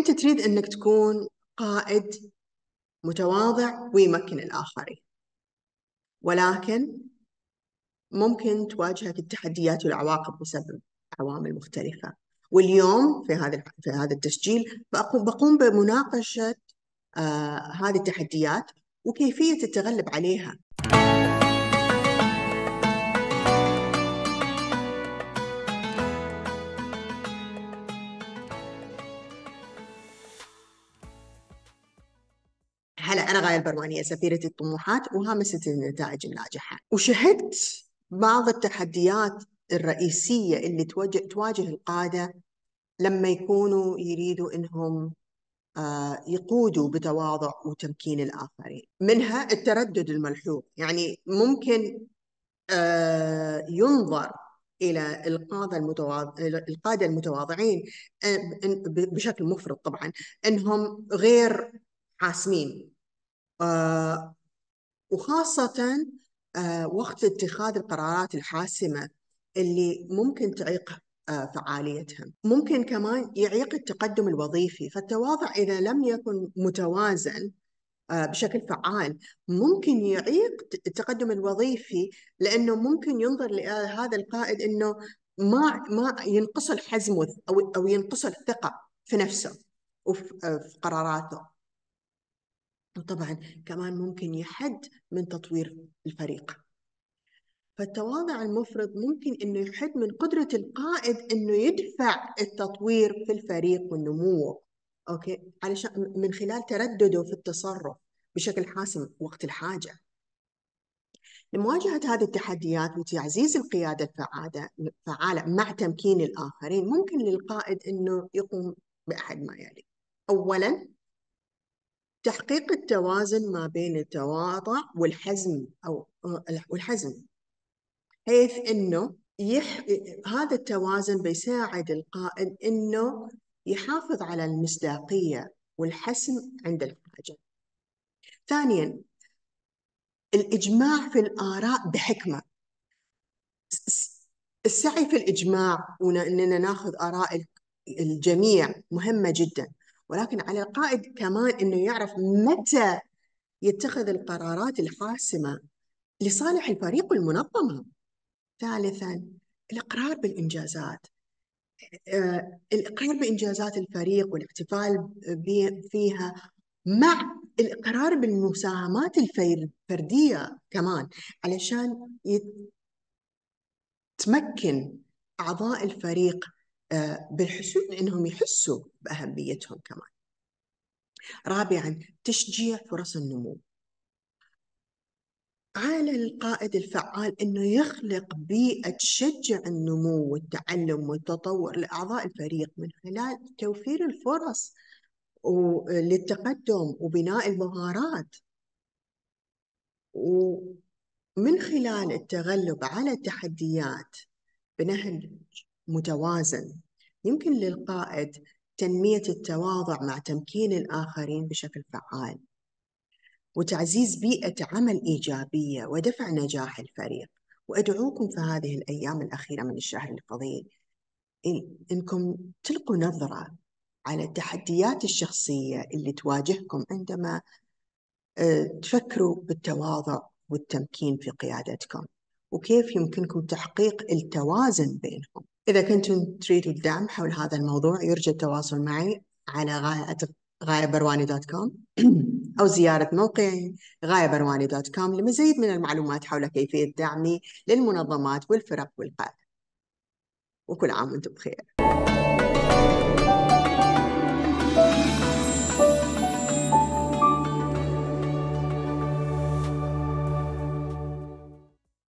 أنت تريد أنك تكون قائد متواضع ويمكن الآخرين. ولكن ممكن تواجهك التحديات والعواقب بسبب عوامل مختلفة. واليوم في هذا في هذا التسجيل بقوم بمناقشة آه هذه التحديات وكيفية التغلب عليها. هلا أنا غاية البروانية سفيرة الطموحات وهامسة النتائج الناجحة. وشهدت بعض التحديات الرئيسية اللي تواجه القادة لما يكونوا يريدوا إنهم آه، يقودوا بتواضع وتمكين الآخرين. منها التردد الملحوظ. يعني ممكن آه، ينظر إلى القادة المتواضع القادة المتواضعين آه، بشكل مفرط طبعا أنهم غير حاسمين. وخاصة وقت اتخاذ القرارات الحاسمة اللي ممكن تعيق آه، فعاليتهم ممكن كمان يعيق التقدم الوظيفي. فالتواضع إذا لم يكن متوازن آه، بشكل فعال ممكن يعيق التقدم الوظيفي لأنه ممكن ينظر لهذا القائد أنه ما ما ينقص الحزم أو أو ينقص الثقة في نفسه وفي آه، قراراته. وطبعا كمان ممكن يحد من تطوير الفريق. فالتواضع المفرط ممكن إنه يحد من قدرة القائد إنه يدفع التطوير في الفريق والنمو. أوكي؟ علشان من خلال تردده في التصرف بشكل حاسم وقت الحاجة. لمواجهة هذه التحديات وتعزيز القيادة الفعالة مع تمكين الآخرين ممكن للقائد أنه يقوم بأحد ما يلي. أولا تحقيق التوازن ما بين التواضع والحزم أو والحزم حيث إنه يح... هذا التوازن بيساعد القائد إنه يحافظ على المصداقية والحسم عند الحاجة. ثانيا الإجماع في الآراء بحكمة. السعي في الإجماع وإننا ناخذ آراء الجميع مهمة جدا ولكن على القائد كمان إنه يعرف متى يتخذ القرارات الحاسمة لصالح الفريق والمنظمه ثالثا الإقرار بالإنجازات. آه، الإقرار بإنجازات الفريق والاحتفال فيها مع الإقرار بالمساهمات الفردية كمان علشان تمكن أعضاء الفريق آه، بالحسن أنهم يحسوا بأهميتهم كمان. رابعا تشجيع فرص النمو. على القائد الفعال إنه يخلق بيئة تشجع النمو والتعلم والتطور لأعضاء الفريق من خلال توفير الفرص للتقدم وبناء المهارات. ومن خلال التغلب على التحديات بنهج متوازن. يمكن للقائد تنمية التواضع مع تمكين الآخرين بشكل فعال. وتعزيز بيئة عمل إيجابية ودفع نجاح الفريق. وأدعوكم في هذه الأيام الأخيرة من الشهر الفضيل إنكم تلقوا نظرة على التحديات الشخصية اللي تواجهكم عندما آه، تفكروا بالتواضع والتمكين في قيادتكم. وكيف يمكنكم تحقيق التوازن بينهم. إذا كنتم تريدوا الدعم حول هذا الموضوع يرجى التواصل معي على غاية غاية برواني dot com أو زيارة موقعي غاية برواني dot com لمزيد من المعلومات حول كيفية دعمي للمنظمات والفرق والقادة وكل عام وأنتم بخير.